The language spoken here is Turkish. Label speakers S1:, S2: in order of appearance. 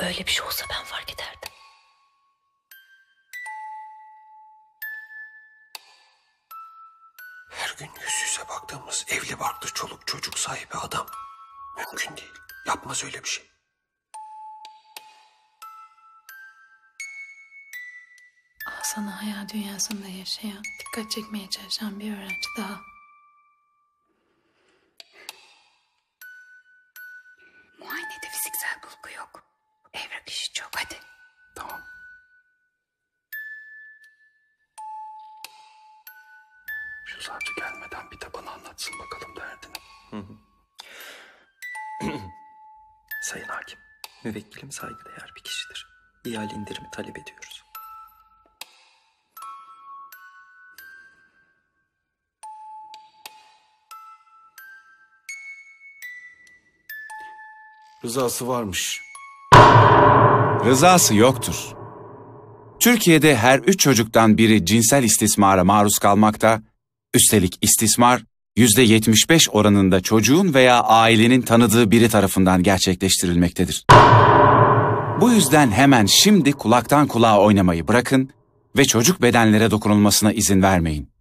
S1: Böyle bir şey olsa ben fark ederdim.
S2: Her gün yüz yüze baktığımız evli barklı çoluk çocuk sahibi adam. Mümkün değil. Yapmaz öyle bir şey.
S1: Al sana hayal dünyasında yaşayan, dikkat çekmeye çalışan bir öğrenci daha.
S3: Çok hadi.
S2: Tamam. Şu savcı gelmeden bir de bana anlatsın bakalım derdini.
S4: Sayın Hakim, müvekkilim saygıdeğer bir kişidir. İhale indirimi talep ediyoruz.
S2: Rızası varmış.
S5: Rızası yoktur. Türkiye'de her üç çocuktan biri cinsel istismara maruz kalmakta, üstelik istismar %75 oranında çocuğun veya ailenin tanıdığı biri tarafından gerçekleştirilmektedir. Bu yüzden hemen şimdi kulaktan kulağa oynamayı bırakın ve çocuk bedenlere dokunulmasına izin vermeyin.